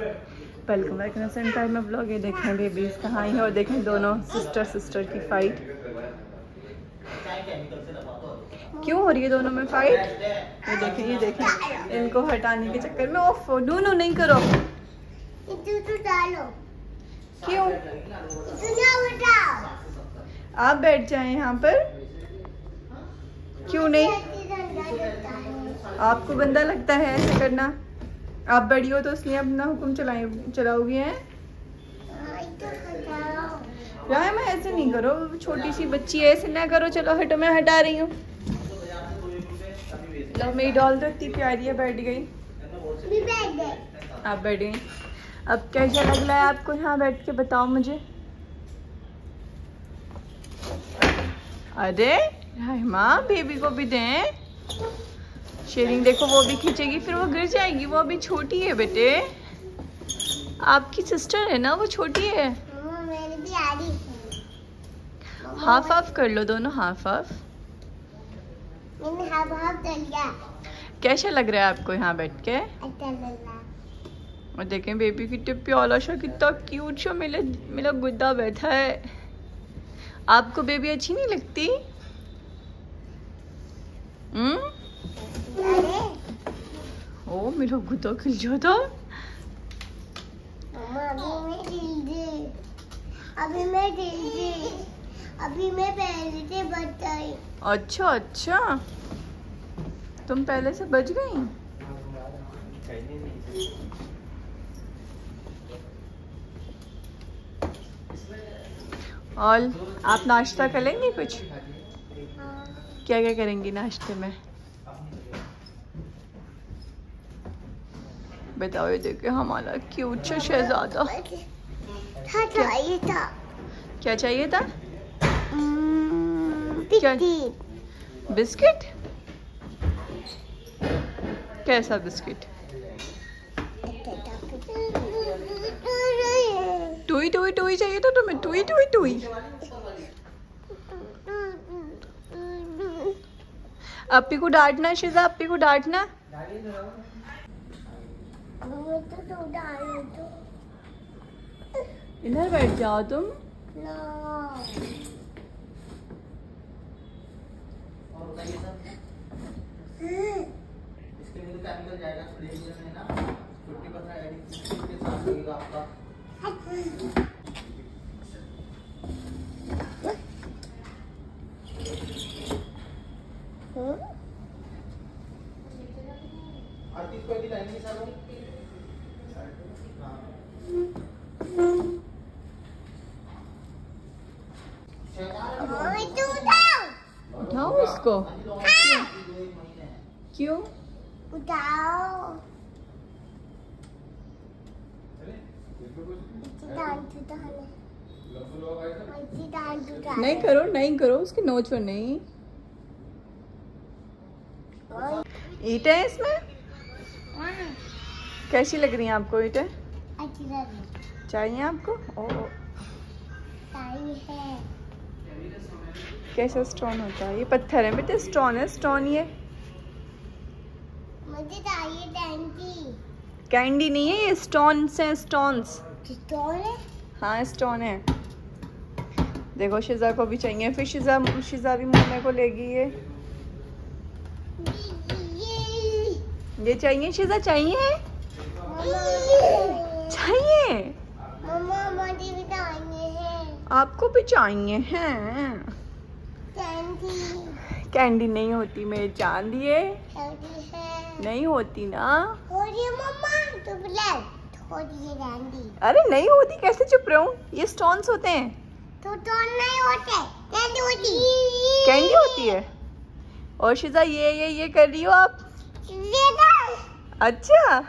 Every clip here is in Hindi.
वेलकम बैक टाइम में ब्लॉग ये देखें बेबीज कहाँ हैं और देखें दोनों सिस्टर सिस्टर की फाइट क्यों हो रही है दोनों में फाइट ये देखें ये देखें. इनको हटाने के चक्कर में ओफ नू नू नहीं करो. डालो. क्यों? आप बैठ जाएँ यहाँ पर. क्यों नहीं? आपको गंदा लगता है ऐसे करना? आप बड़ी हो तो इसलिए अपना हुक्म चलाए चलाओगी, हैं? मैं ऐसे नहीं करो। छोटी सी बच्ची है, ऐसे ना करो। चलो, हटो, मैं हटा रही हूँ। मेरी डॉल तो इतनी प्यारी है, बैठ गई। आप बैठ गई अब कैसा लग रहा है आपको? यहाँ बैठ के बताओ मुझे। अरे माँ, बेबी को भी दें। शेयरिंग देखो वो भी खींचेगी फिर वो गिर जाएगी। वो अभी छोटी है बेटे। आपकी सिस्टर है ना वो छोटी है? हाफ़ हाफ़ कर लो दोनों हाफ़ हाफ़ हाफ़ हाफ़ कैसा लग रहा है आपको यहाँ बैठ के? और देखें बेबी कितने प्याला सा कितना क्यूट सा मेरा मेरा गुद्दा बैठा है। आपको बेबी अच्छी नहीं लगती? हम्म? ओ मेरा गुद्दा खिल जाता अभी मैं अभी मैं पहले से बताई अच्छा अच्छा। तुम पहले से बच गई? और आप नाश्ता करेंगे कुछ? क्या क्या करेंगी नाश्ते में? बताओ ये देखिए हमारा क्यूट सा शहजादा। था चाहिए था क्या चाहिए था? क्या? बिस्किट। कैसा बिस्किट? टुई टुई टुई चाहिए था तुम्हें? टुई टुई टुई। अपी को डांटना शिजा अपी को डांटना। इधर बैठ जाओ तुम। इसके उठाओ उसको क्यों उठाओ नहीं करो नहीं करो उसकी नोच नहीं। ईटे है इसमें? कैसी लग रही है आपको ईटे? चाहिए आपको? ओ। कैसा स्टोन होता है? ये पत्थर है बेटे स्टोन है स्टोन ये। मुझे चाहिए कैंडी कैंडी नहीं है ये स्टोन्स हैं स्टोन्स स्टोन है? हाँ स्टोन है। देखो शिजा को भी चाहिए फिर शिजा शिजा भी मम्मी को लेगी ये। ये। चाहिए शिजा चाहिए? चाहिए मम्मा मुझे भी चाहिए है आपको भी चाहिए हैं। कैंडी कैंडी नहीं होती मेरे चाँद ये। है। नहीं होती ना। हो तो अरे नहीं होती कैसे चुप रहे? हूँ ये स्टोन्स होते हैं। तो तो नहीं होते। कैंडी होती। कैंडी होती है। और शिजा ये ये ये कर रही हो आप? अच्छा।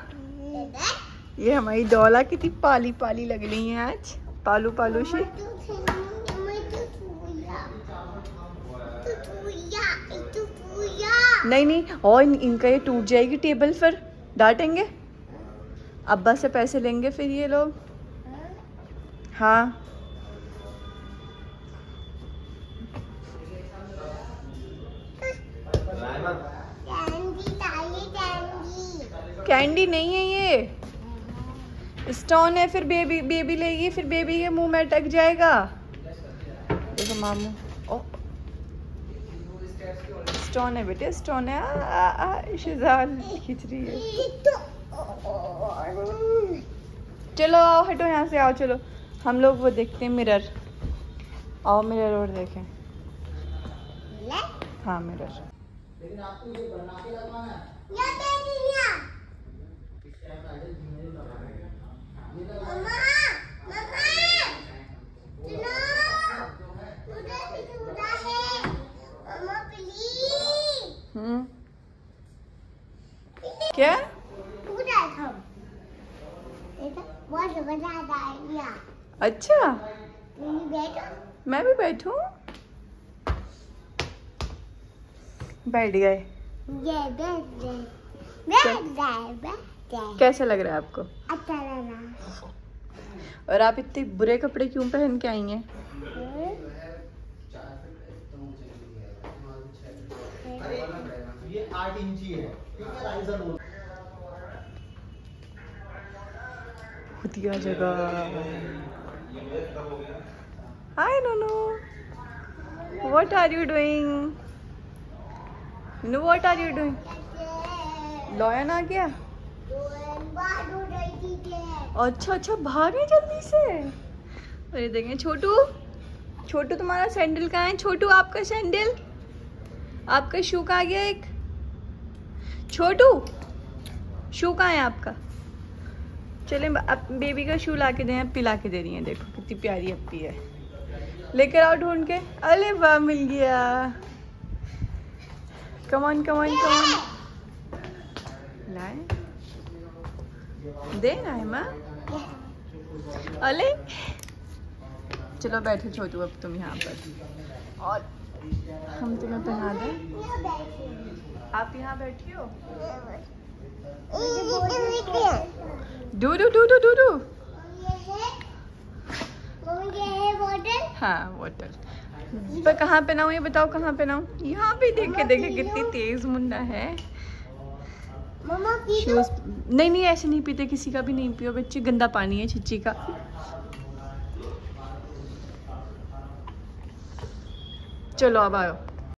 ये हमारी डोला कितनी पाली पाली लग रही है आज। पालू पालू सी नहीं नहीं और इन, इनका ये टूट जाएगी टेबल फिर। डांटेंगे? अब्बा से पैसे लेंगे फिर ये लोग। हाँ। कैंडी नहीं है ये। स्टोन है फिर बेबी बेबी लेगी फिर बेबी के मुँह में अटक जाएगा। देखो मामू ओ। स्टोन है बेटे स्टोन है। आ, आ, आ, शिजान खींच रही है। चलो आओ हटो यहाँ से आओ चलो। हम लोग वो देखते हैं मिरर आओ मिरर और देखें। हाँ मिरर लेकिन आपको ये बना के लगवाना है या दे दिया इस टाइम पहले धीरे लगाना है ये मम्मा मम्मा सुनो मुझे भी है मम्मा प्लीज़ हम्म क्या अच्छा। मैं भी बैठूं? बैठ गए। कैसा लग रहा है आपको? अच्छा लगा और आप इतने बुरे कपड़े क्यों पहन के आई हैं? ये आठ इंची है। खुदिया जगह hi no no what are you doing no what are you doing lion आ गया? अच्छा अच्छा भागे जल्दी से। अरे, देखें, छोटू। छोटू, तुम्हारा सैंडल कहाँ है? छोटू, आपका सैंडल आपका शू कहाँ गया एक? छोटू शू कहाँ है आपका? चले, अब बेबी का शू ला के दें पिला के दे रही हैं, देखो कितनी प्यारी अपी है। लेकर आओ ढूंढ के। अरे वाह, मिल गया। कमान कमान कमान लाए। दे ना है माँ अले। चलो, बैठो छोटू, अब तुम यहाँ पर। और हम तुम्हें पहना दें। आप यहाँ बैठियो डू डू डू डू डू डू हाँ बॉटल पर कहाँ पे नाऊँ ये बताओ कहाँ पे नाऊँ यहाँ पे देखे देखे कितनी तेज मुन्ना है। मम्मा पी नहीं नहीं ऐसे नहीं पीते किसी का भी नहीं पियो। बच्चे गंदा पानी है छिच्ची का। चलो अब आओ